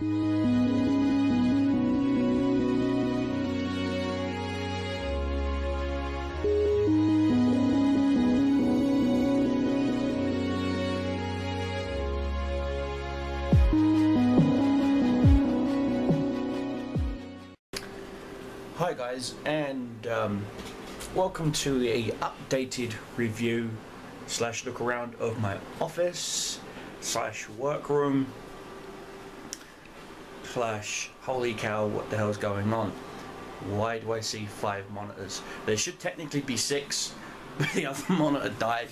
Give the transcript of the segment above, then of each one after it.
Hi guys and um, welcome to a updated review slash look around of my office slash workroom slash holy cow what the hell's going on? Why do I see five monitors? There should technically be six but the other monitor died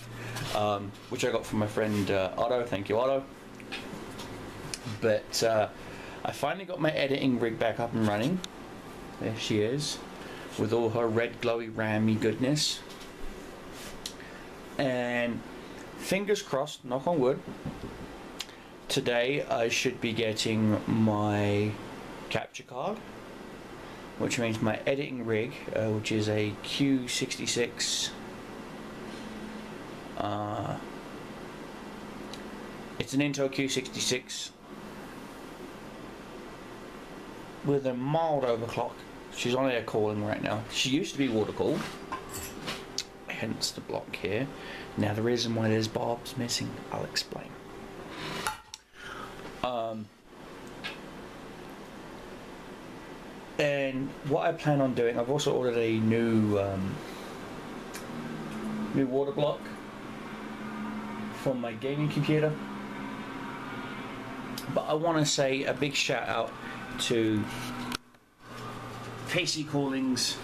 um, which I got from my friend uh, Otto. Thank you Otto. But uh, I finally got my editing rig back up and running. There she is, with all her red glowy rammy goodness. And fingers crossed, knock on wood, today I should be getting my capture card, which means my editing rig, uh, which is a Q66. Uh, it's an Intel Q66 with a mild overclock She's on air cooling right now. She used to be water cooled, hence the block here. Now the reason why there's barbs missing, I'll explain. Um, and what I plan on doing, I've also ordered a new um, new water block for my gaming computer. But I want to say a big shout out to PC Coolings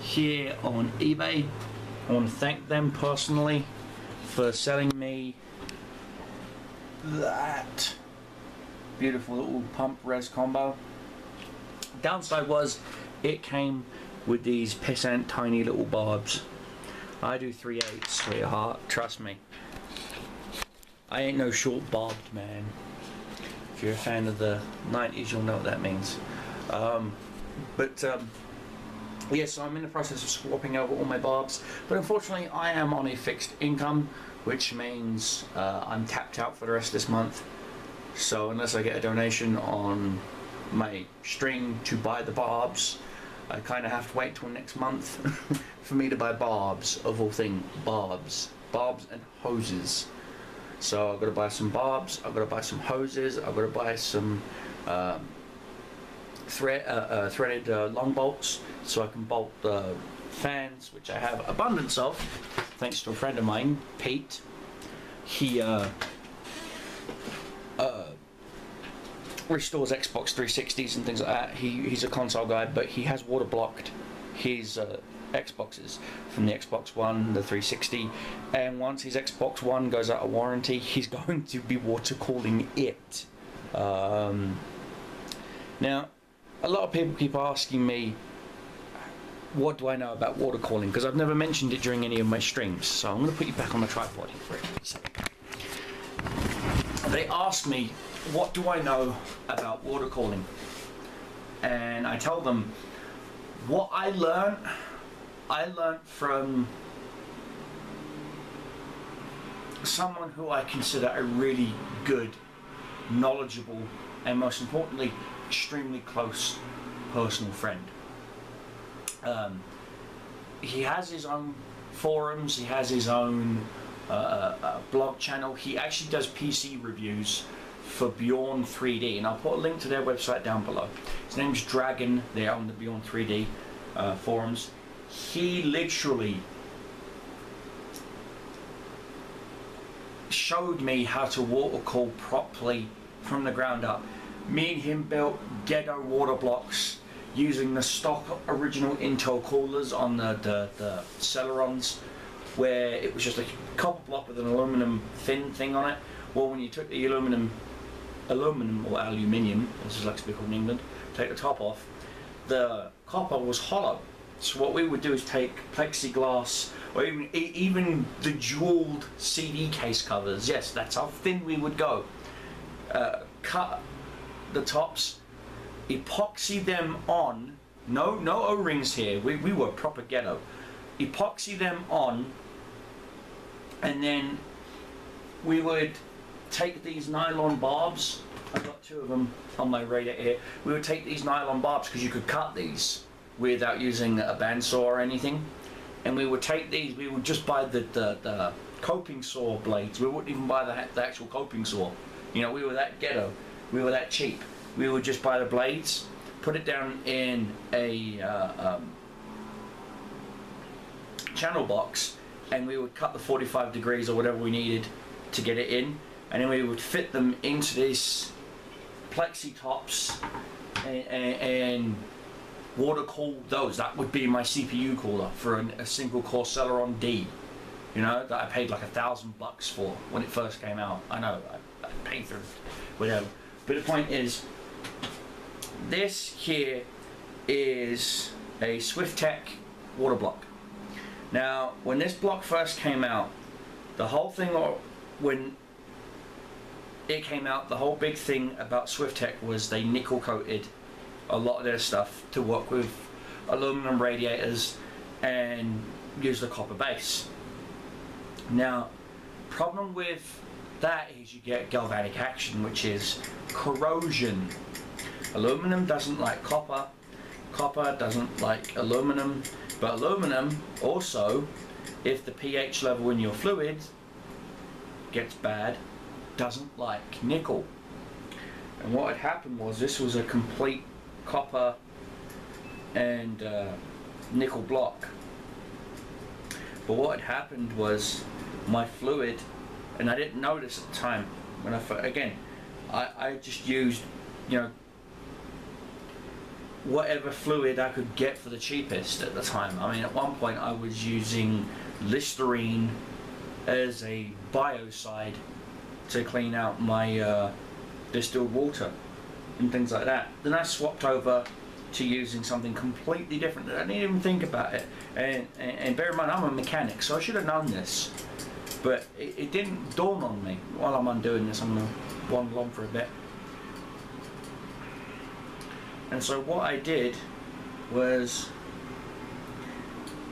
here on eBay. I want to thank them personally for selling me that beautiful little pump res combo. Downside was it came with these pissant tiny little barbs. I do 3 8 sweetheart, trust me. I ain't no short barbed man. If you're a fan of the 90s, you'll know what that means. Um, but um, yes, yeah, so I'm in the process of swapping over all my barbs. But unfortunately, I am on a fixed income, which means uh, I'm tapped out for the rest of this month. So unless I get a donation on my string to buy the barbs, I kind of have to wait till next month for me to buy barbs, of all things, barbs. Barbs and hoses. So I've got to buy some barbs, I've got to buy some hoses, I've got to buy some thread, uh, uh, threaded uh, long bolts so I can bolt the fans, which I have abundance of, thanks to a friend of mine, Pete. He uh, restores Xbox 360s and things like that. He, he's a console guy, but he has water blocked his uh, Xboxes from the Xbox One, the 360, and once his Xbox One goes out of warranty, he's going to be water cooling it. Um, now, a lot of people keep asking me what do I know about water cooling because I've never mentioned it during any of my streams so I'm going to put you back on the tripod here for a second. They ask me what do I know about water cooling and I tell them what I learned I learned from someone who I consider a really good knowledgeable and most importantly extremely close personal friend. Um, he has his own forums, he has his own blog channel. He actually does PC reviews for Bjorn 3D, and I'll put a link to their website down below. His name's Dragon, they're on the Bjorn 3D uh, forums. He literally showed me how to water cool properly from the ground up me and him built ghetto water blocks using the stock original Intel coolers on the, the, the Celerons where it was just a copper block with an aluminum fin thing on it. Well, when you took the aluminum, aluminum or aluminium, as is like to be called in England, take the top off, the copper was hollow. So what we would do is take plexiglass or even even the jeweled CD case covers. Yes, that's how thin we would go. Uh, cut the tops, epoxy them on, no, no O-rings here, we, we were proper ghetto, epoxy them on, and then we would take these nylon barbs, I've got two of them on my radar here. We would take these nylon barbs because you could cut these without using a bandsaw or anything. And we would take these, we would just buy the, the, the coping saw blades. We wouldn't even buy the, the actual coping saw. You know, we were that ghetto. We were that cheap. We would just buy the blades, put it down in a uh, um, channel box, and we would cut the 45 degrees or whatever we needed to get it in, and then we would fit them into these plexi tops and, and, and water cool those. That would be my CPU cooler for an, a single core Celeron D. You know, that I paid like a thousand bucks for when it first came out. I know, I, I paid for whatever. But the point is, this here is a Swiftech water block. Now, when this block first came out, the whole thing, or when it came out, the whole big thing about Swiftech was they nickel coated a lot of their stuff to work with aluminum radiators and use the copper base. Now, problem with that is you get galvanic action, which is corrosion. Aluminum doesn't like copper, copper doesn't like aluminum, but aluminum also, if the pH level in your fluid gets bad, doesn't like nickel. And what had happened was this was a complete copper and uh, nickel block. But what had happened was my fluid, and I didn't notice at the time when I again, I, I just used, you know, whatever fluid I could get for the cheapest at the time. I mean, at one point I was using Listerine as a biocide to clean out my uh, distilled water and things like that. Then I swapped over to using something completely different. I didn't even think about it. And, and, and bear in mind, I'm a mechanic, so I should have known this. But it, it didn't dawn on me while I'm undoing this. I'm going to wander on for a bit. And so what I did was,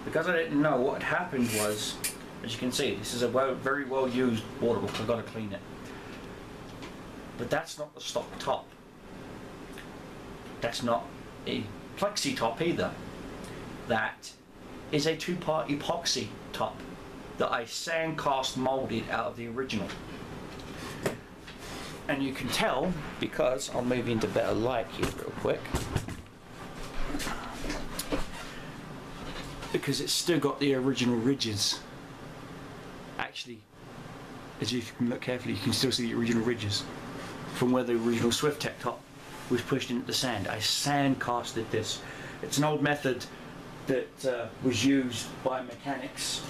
because I didn't know, what had happened was, as you can see, this is a well, very well used water block. I've got to clean it. But that's not the stock top. That's not a plexi top either. That is a two-part epoxy top that I sand cast molded out of the original. And you can tell because I'll move into better light here real quick. Because it's still got the original ridges. Actually, as you can look carefully, you can still see the original ridges from where the original Swiftech top was pushed into the sand. I sand casted this. It's an old method that uh, was used by mechanics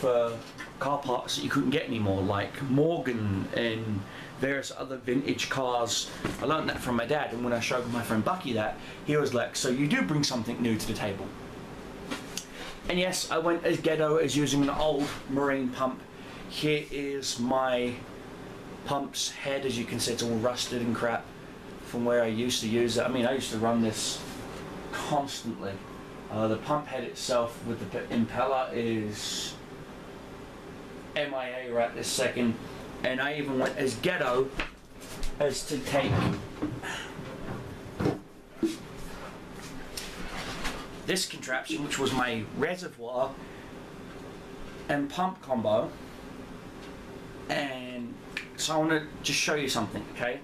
for car parts that you couldn't get anymore, like Morgan and various other vintage cars. I learned that from my dad, and when I showed my friend Bucky that, he was like, so you do bring something new to the table. And yes, I went as ghetto as using an old marine pump. Here is my pump's head, as you can see, it's all rusted and crap from where I used to use it. I mean, I used to run this constantly. Uh, the pump head itself with the impeller is MIA right this second and I even went as ghetto as to take this contraption, which was my reservoir and pump combo. And so I want to just show you something, okay?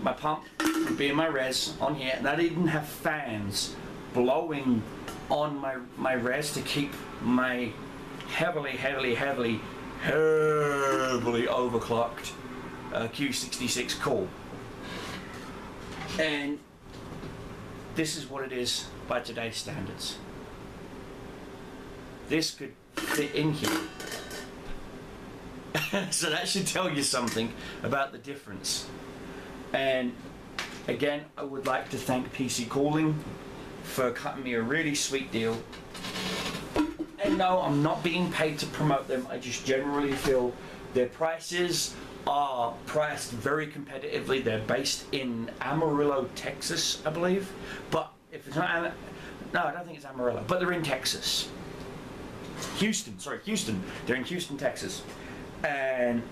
My pump would be in my res on here, and I didn't have fans blowing on my, my res to keep my heavily, heavily, heavily heavily overclocked uh, Q66 core. And this is what it is by today's standards. This could fit in here. so that should tell you something about the difference. And again, I would like to thank PC Cooling for cutting me a really sweet deal and no, I'm not being paid to promote them. I just generally feel their prices are priced very competitively. They're based in Amarillo, Texas, I believe. But if it's not, no, I don't think it's Amarillo, but they're in Texas. Houston, sorry, Houston. They're in Houston, Texas. And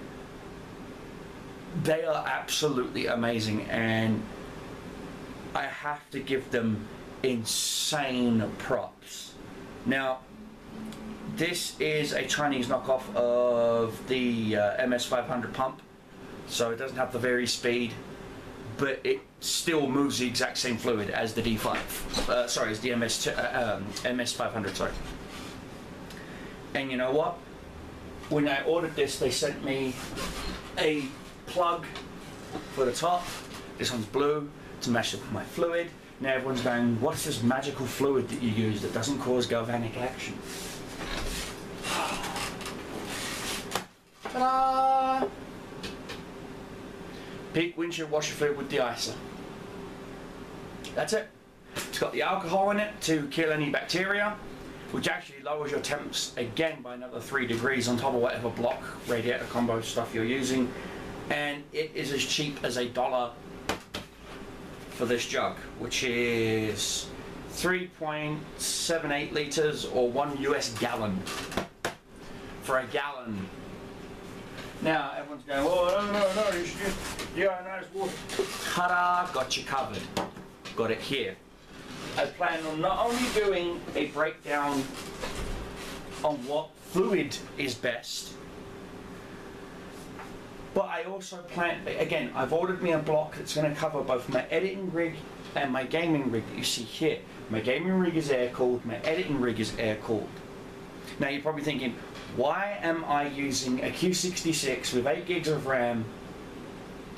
they are absolutely amazing and I have to give them insane props. Now, this is a Chinese knockoff of the uh, MS500 pump, so it doesn't have the very speed, but it still moves the exact same fluid as the D5. Uh, sorry, as the MS uh, um, MS500. Sorry. And you know what? When I ordered this, they sent me a plug for the top. This one's blue to match up my fluid. Now everyone's going, what's this magical fluid that you use that doesn't cause galvanic action? Ta-da! Peak windshield washer fluid with deicer. That's it. It's got the alcohol in it to kill any bacteria, which actually lowers your temps again by another three degrees on top of whatever block radiator combo stuff you're using. And it is as cheap as a dollar for this jug, which is 3.78 litres or one US gallon for a gallon. Now everyone's going, oh no no no, you should use deionized water. Ta-da, got you covered. Got it here. I plan on not only doing a breakdown on what fluid is best, but I also plan, again, I've ordered me a block that's going to cover both my editing rig and my gaming rig that you see here. My gaming rig is air cooled, my editing rig is air cooled. Now you're probably thinking, why am I using a Q66 with 8 gigs of RAM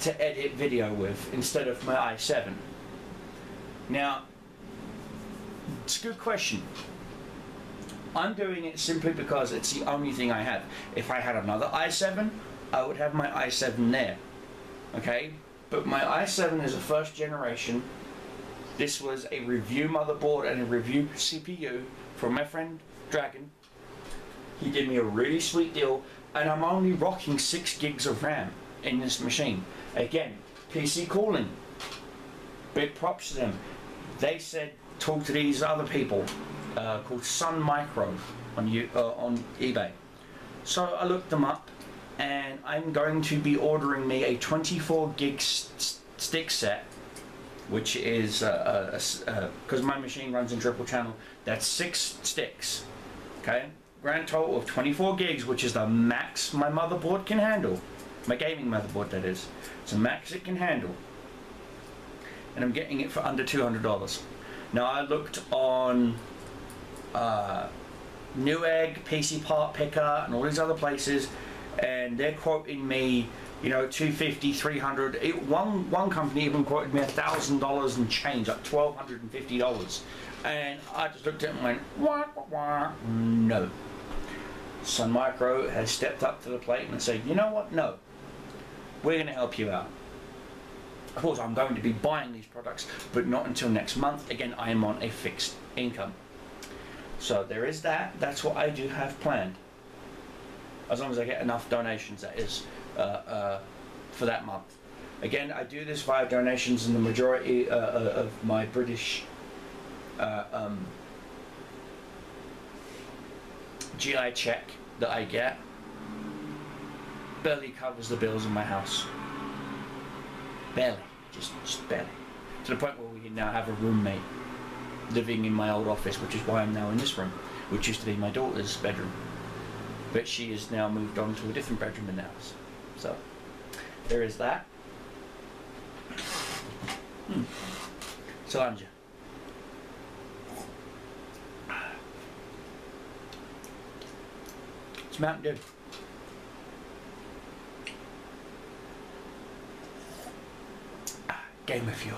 to edit video with instead of my i7? Now, it's a good question. I'm doing it simply because it's the only thing I have. If I had another i7, I would have my i7 there. Okay? But my i7 is a first generation. This was a review motherboard and a review CPU from my friend Dragon. He did me a really sweet deal and I'm only rocking 6 gigs of RAM in this machine. Again, PC cooling. Big props to them. They said talk to these other people uh, called Sun Micro on, you, uh, on eBay. So I looked them up and I'm going to be ordering me a 24 gig st stick set which is because uh, uh, uh my machine runs in triple channel that's six sticks okay? Grand total of 24 gigs which is the max my motherboard can handle. My gaming motherboard that is. It's the max it can handle. And I'm getting it for under $200 now I looked on uh, Newegg, PC Part Picker and all these other places and they're quoting me you know 250 300 it, one one company even quoted me a thousand dollars and change like twelve hundred and fifty dollars. And I just looked at it and went wah, wah, wah. no. Sun Micro has stepped up to the plate and said you know what? No. We're going to help you out. Of course I'm going to be buying these products but not until next month. Again I am on a fixed income. So there is that. That's what I do have planned. As long as I get enough donations, that is, uh, uh, for that month. Again, I do this via donations, and the majority uh, uh of my British um, GI check that I get barely covers the bills in my house. Barely, just, just barely. To the point where we now have a roommate living in my old office, which is why I'm now in this room, which used to be my daughter's bedroom but she has now moved on to a different bedroom in the house. So there is that. Hmm. Solange. It's Mountain Dew. Game of Fuel.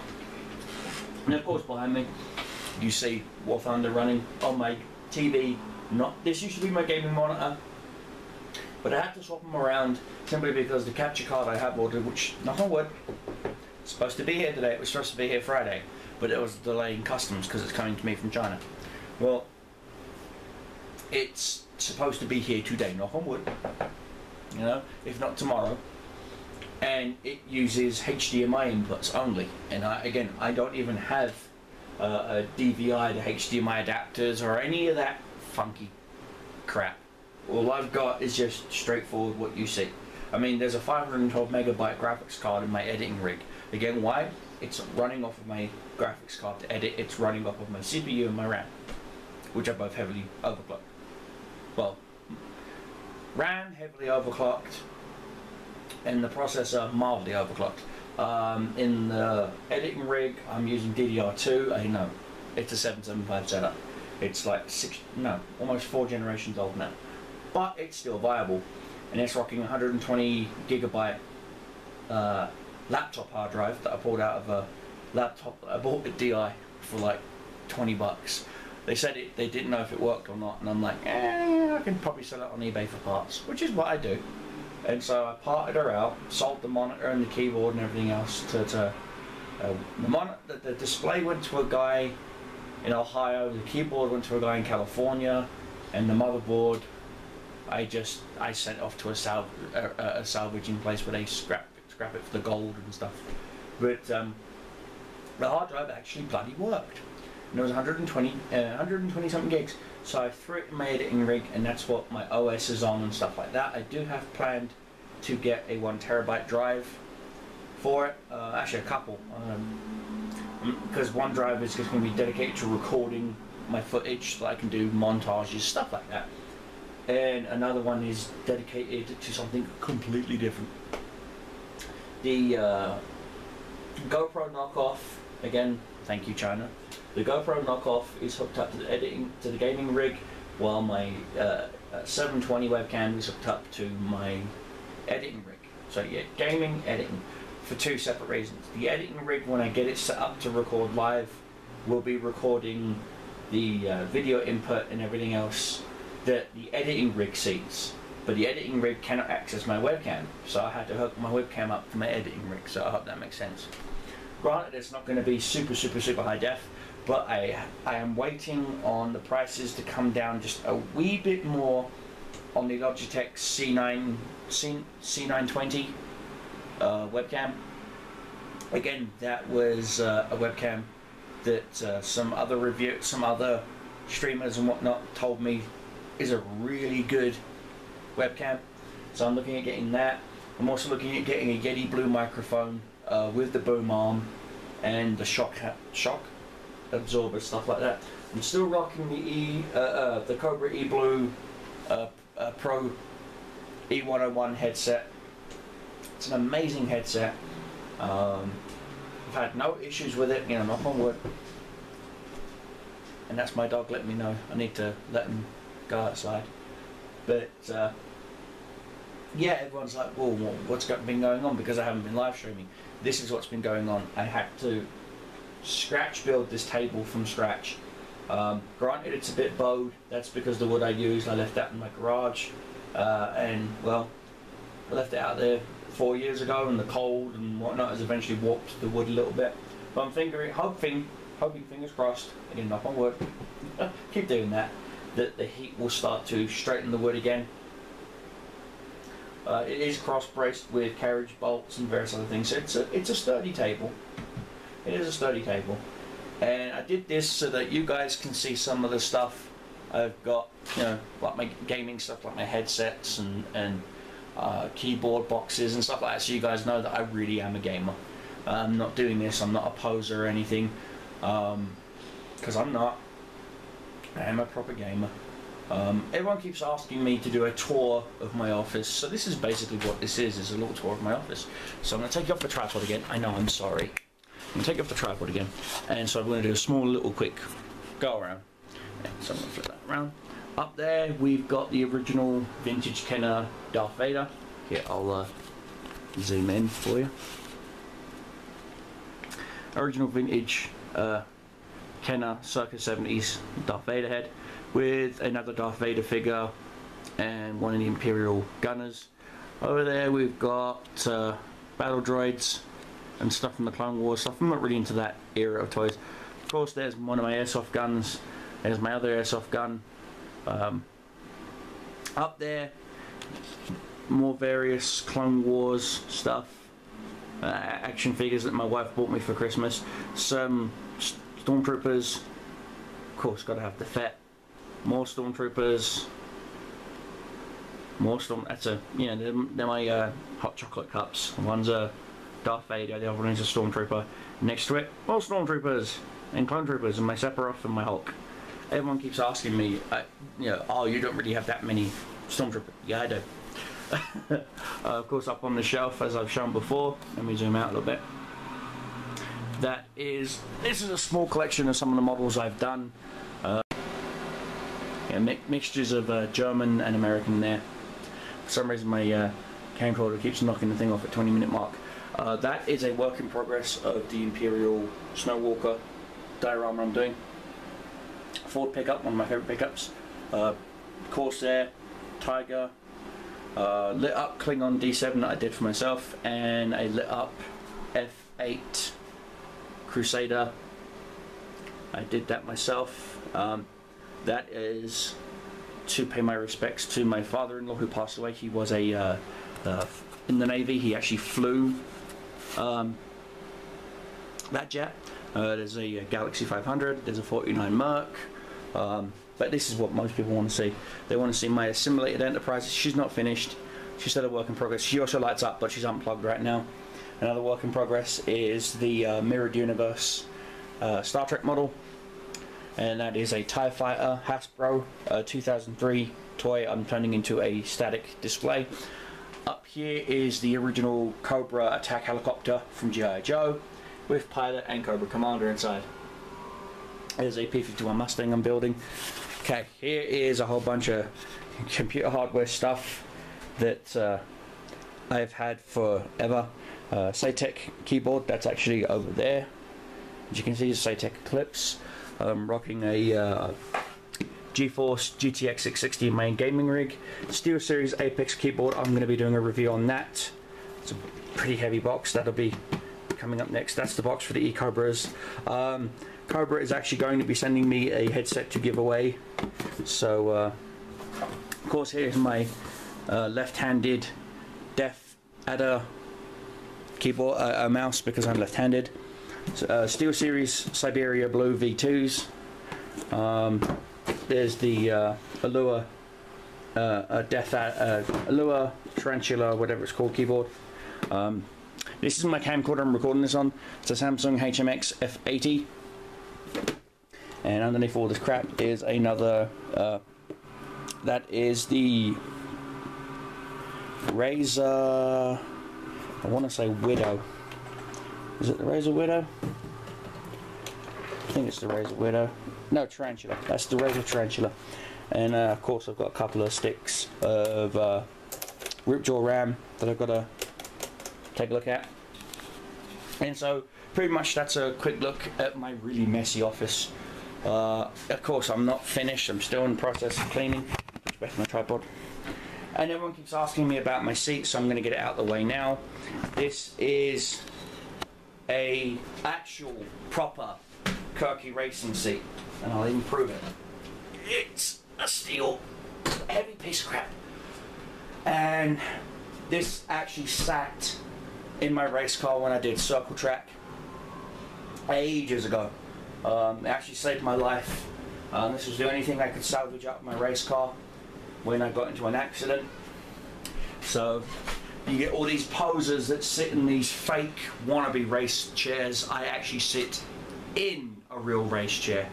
And of course behind me you see War Thunder running on my TV. Not this used to be my gaming monitor but I had to swap them around simply because the capture card I have ordered, which, knock on wood, supposed to be here today, it was supposed to be here Friday, but it was delaying customs because it's coming to me from China. Well, it's supposed to be here today, knock on wood, you know, if not tomorrow. And it uses HDMI inputs only. And I, again, I don't even have uh, a DVI to HDMI adapters or any of that funky crap all I've got is just straightforward what you see. I mean, there's a 512 megabyte graphics card in my editing rig. Again, why? It's running off of my graphics card to edit. It's running off of my CPU and my RAM, which are both heavily overclocked. Well, RAM heavily overclocked, and the processor mildly overclocked. Um, in the editing rig, I'm using DDR2. I know it's a 775 setup. It's like six, no, almost four generations old now, but it's still viable, and it's rocking 120 gigabyte uh, laptop hard drive that I pulled out of a laptop that I bought at DI for like 20 bucks. They said it, they didn't know if it worked or not, and I'm like, eh, I can probably sell it on eBay for parts, which is what I do. And so I parted her out, sold the monitor and the keyboard and everything else to, to uh, the, mon- the, the display went to a guy in Ohio, the keyboard went to a guy in California, and the motherboard I just I sent off to a, sal- a, a salvaging place where they scrap scrap it for the gold and stuff. But um, the hard drive actually bloody worked. And it was 120, uh, 120 something gigs. So I threw it in my editing rig, and that's what my OS is on and stuff like that. I do have planned to get a one terabyte drive for it. Uh, actually, a couple, because um, one drive is going to be dedicated to recording my footage, so I can do montages, stuff like that. And another one is dedicated to something completely different. The uh, GoPro knockoff, again, thank you China. The GoPro knockoff is hooked up to the editing to the gaming rig, while my uh, 720 webcam is hooked up to my editing rig. So yeah, gaming, editing, for two separate reasons. The editing rig, when I get it set up to record live, will be recording the uh, video input and everything else that the editing rig sees but the editing rig cannot access my webcam, so I had to hook my webcam up to my editing rig, so I hope that makes sense. Granted, it's not going to be super, super, super high def, but I, I am waiting on the prices to come down just a wee bit more on the Logitech C9, C, C920 uh, webcam. Again, that was uh, a webcam that uh, some other review, some other streamers and whatnot told me is a really good webcam. So I'm looking at getting that. I'm also looking at getting a Yeti Blue microphone uh, with the boom arm and the shock shock absorber stuff like that. I'm still rocking the E uh, uh, the Cobra E Blue uh, uh, Pro E101 headset. It's an amazing headset. Um, I've had no issues with it, you know, knock on wood. And that's my dog letting me know I need to let him go outside. But uh, yeah, everyone's like, well, what's been going on? Because I haven't been live streaming. This is what's been going on. I had to scratch build this table from scratch. Um, granted, it's a bit bowed. That's because the wood I used, I left that in my garage. Uh, and, well, I left it out there four years ago, and the cold and whatnot has eventually warped the wood a little bit. But I'm fingering, hoping, hoping, fingers crossed, again, knock on wood, keep doing that, that the heat will start to straighten the wood again uh, it is cross-braced with carriage bolts and various other things. So It's a, it's a sturdy table. It is a sturdy table. And I did this so that you guys can see some of the stuff I've got, you know, like my gaming stuff, like my headsets and, and uh, keyboard boxes and stuff like that, so you guys know that I really am a gamer. I'm not doing this, I'm not a poser or anything, because um, I'm not. I am a proper gamer. Um, everyone keeps asking me to do a tour of my office, so this is basically what this is, is a little tour of my office. So I'm going to take you off the tripod again. I know, I'm sorry. I'm going to take you off the tripod again. And so I'm going to do a small little quick go around. So I'm going to flip that around. Up there we've got the original vintage Kenner Darth Vader. Here, I'll uh, zoom in for you. Original vintage uh, Kenner circa 70s Darth Vader head with another Darth Vader figure and one of the Imperial Gunners. Over there we've got uh, battle droids and stuff from the Clone Wars stuff. I'm not really into that era of toys. Of course there's one of my airsoft guns. There's my other airsoft gun. Um, up there, more various Clone Wars stuff. Uh, action figures that my wife bought me for Christmas. Some stormtroopers. Of course, got to have the Fett more stormtroopers. More storm. That's a you know they're, they're my uh, hot chocolate cups. One's a Darth Vader, the other one is a stormtrooper. Next to it, more stormtroopers and clone troopers, and my Sephiroth and my Hulk. Everyone keeps asking me, uh, you know, oh, you don't really have that many stormtroopers. Yeah, I do. uh, of course, up on the shelf, as I've shown before. Let me zoom out a little bit. That is, this is a small collection of some of the models I've done. Uh, yeah, mi mixtures of uh, German and American there. For some reason, my uh, camcorder keeps knocking the thing off at 20 minute mark. Uh, that is a work in progress of the Imperial Snowwalker diorama I'm doing. Ford pickup, one of my favourite pickups. Uh, Corsair, Tiger, uh, lit up Klingon D7 that I did for myself, and a lit up F8 Crusader. I did that myself. Um, that is to pay my respects to my father-in-law who passed away. He was a uh, uh, in the Navy. He actually flew um, that jet. Uh, there's a, a, Galaxie 500, there's a 49 Merc, um, but this is what most people want to see. They want to see my assimilated Enterprise. She's not finished. She's still a work in progress. She also lights up, but she's unplugged right now. Another work in progress is the uh, Mirrored Universe uh, Star Trek model, and that is a TIE Fighter Hasbro uh, 2003 toy I'm turning into a static display. Up here is the original Cobra attack helicopter from G.I. Joe with pilot and Cobra Commander inside. There's a P-51 Mustang I'm building. Okay, here is a whole bunch of computer hardware stuff that uh, I've had forever. Uh, keyboard, that's actually over there. As you can see, it's Saitek Eclipse. I'm rocking a uh, GeForce GTX 660 main gaming rig. SteelSeries Apex keyboard, I'm going to be doing a review on that. It's a pretty heavy box, that'll be coming up next. That's the box for the eCobras. Um, Cobra is actually going to be sending me a headset to give away. So, uh, of course, here's my uh, left-handed Def Adder keyboard, uh, a mouse because I'm left-handed. So, uh, SteelSeries Siberia Blue V2s. Um, there's the uh, Allure, uh, Death uh, Allure Tarantula, whatever it's called, keyboard. Um, this is my camcorder I'm recording this on. It's a Samsung HMX F80. And underneath all this crap is another, uh, that is the Razer, I want to say Widow. Is it the Razer Widow? I think it's the Razer Widow. No, Tarantula. That's the Razer Tarantula. And uh, of course I've got a couple of sticks of uh, Ripjaw RAM that I've got to take a look at. And so pretty much that's a quick look at my really messy office. Uh, of course I'm not finished, I'm still in the process of cleaning. Put back my tripod. And everyone keeps asking me about my seat, so I'm going to get it out of the way now. This is a actual proper Kirkey racing seat, and I'll even prove it. It's a steel heavy piece of crap. And this actually sat in my race car when I did circle track ages ago. Um, it actually saved my life. Um, this was the only thing I could salvage up my race car when I got into an accident. So you get all these posers that sit in these fake wannabe race chairs. I actually sit in a real race chair.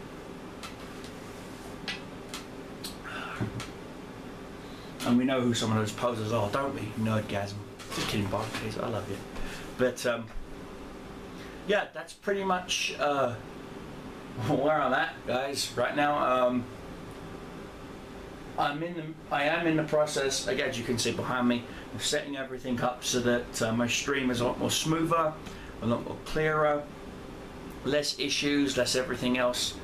And we know who some of those posers are, don't we? Nerdgasm. Just kidding, please. I love you. But um, yeah, that's pretty much uh, where I'm at, guys. Right now, um, I'm in the, I am in the process, again, as you can see behind me, of setting everything up so that uh, my stream is a lot more smoother, a lot more clearer, less issues, less everything else.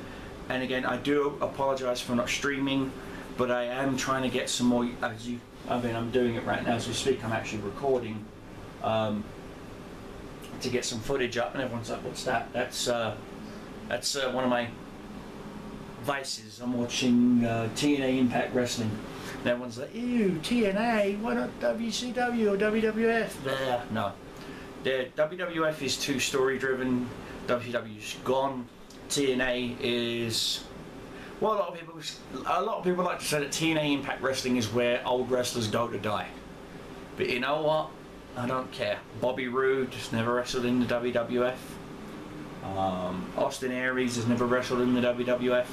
And again, I do apologize for not streaming, but I am trying to get some more, as you, I mean, I'm doing it right now as we speak, I'm actually recording um, to get some footage up, and everyone's like, what's that? That's, uh, that's uh, one of my vices. I'm watching uh, TNA Impact Wrestling. And everyone's like, ew, TNA, why not WCW or WWF? There, no. The WWF is too story driven. WCW's gone. TNA is Well, a lot of people, a lot of people like to say that TNA Impact Wrestling is where old wrestlers go to die. But you know what? I don't care. Bobby Roode just never wrestled in the WWF. Um, Austin Aries has never wrestled in the WWF.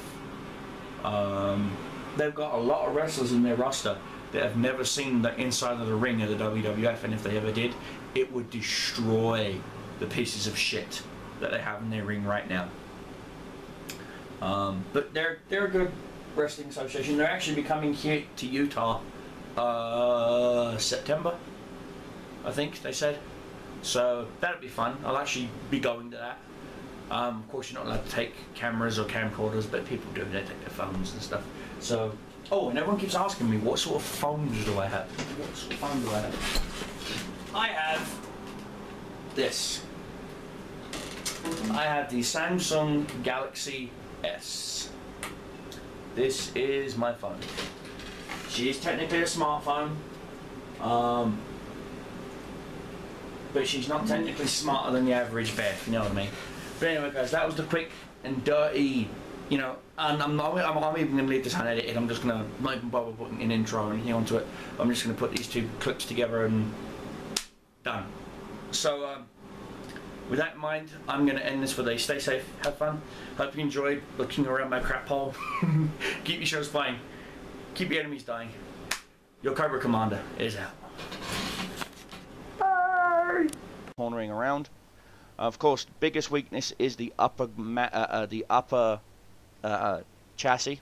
Um, they've got a lot of wrestlers in their roster that have never seen the inside of the ring of the WWF, and if they ever did, it would destroy the pieces of shit that they have in their ring right now. Um, but they're they're a good wrestling association. They're actually be coming here to Utah uh, September, I think they said. So that'll be fun. I'll actually be going to that. Um, of course, you're not allowed to take cameras or camcorders, but people do. They take their phones and stuff. So, oh, and everyone keeps asking me, what sort of phones do I have? What sort of phone do I have? I have this. I have the Samsung Galaxy S. This is my phone. She is technically a smartphone, um, but she's not technically smarter than the average Beth, you know what I mean? But anyway, guys, that was the quick and dirty, you know, and I'm not, I'm, I'm even going to leave this unedited. I'm just going to not even bother putting an intro or anything onto it. I'm just going to put these two clips together and done. So, um, with that in mind, I'm going to end this for the day. Stay safe, have fun. Hope you enjoyed looking around my crap hole. Keep your shows flying. Keep your enemies dying. Your Cobra Commander is out. Bye! Cornering around. Of course, biggest weakness is the upper uh, uh, the upper uh, uh, chassis,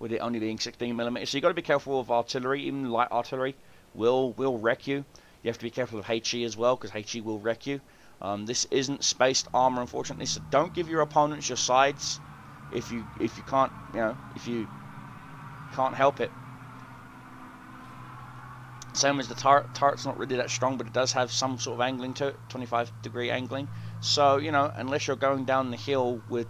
with it only being 16 millimeters. So you got to be careful of artillery. Even light artillery will will wreck you. You have to be careful of HE as well, because HE will wreck you. Um, this isn't spaced armor, unfortunately, so don't give your opponents your sides if you if you can't you know if you can't help it. Same as the turret. Turret's not really that strong, but it does have some sort of angling to it, 25 degree angling. So you know, unless you're going down the hill with